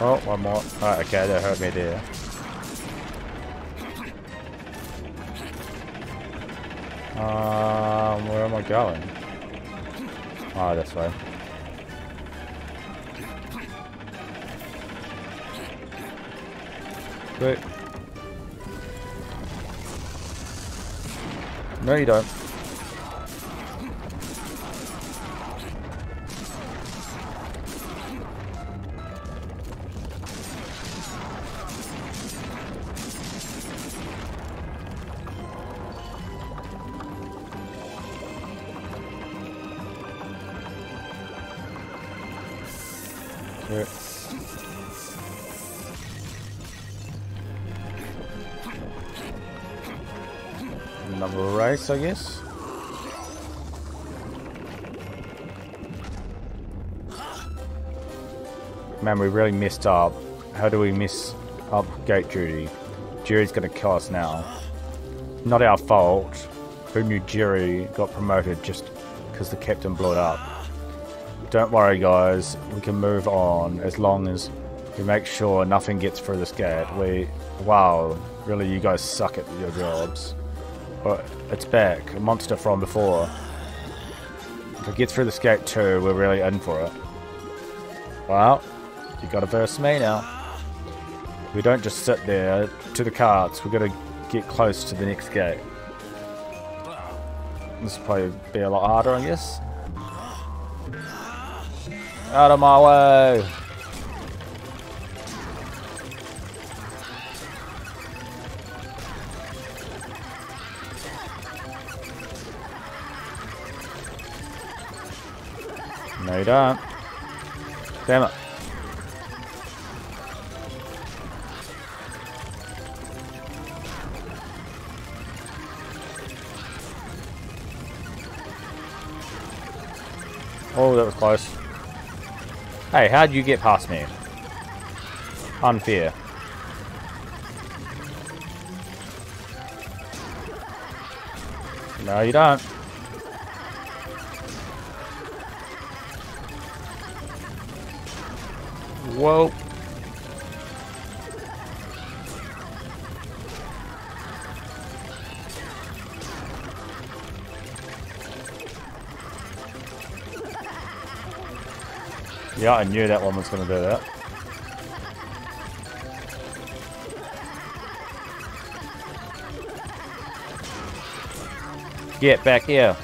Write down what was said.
Oh, one more. Alright, okay, that hurt me there. Um, where am I going? Oh, this way. Quick. No, you don't. Quick. Another race, I guess. Man, we really messed up. How do we miss up gate duty? Jerry's gonna kill us now. Not our fault. Who knew Jerry got promoted just because the captain blew it up? Don't worry, guys. We can move on as long as we make sure nothing gets through this gate. We, wow, really, you guys suck at your jobs. But it's back, a monster from before. If it gets through this gate too, we're really in for it. Well, you gotta verse me now. We don't just sit there to the carts, we gotta get close to the next gate. This will probably be a lot harder, I guess. Out of my way! No, you don't. Damn it. Oh, that was close. Hey, how'd you get past me? Unfair. No, you don't. Whoa. Yeah, I knew that one was going to do that. Get back here.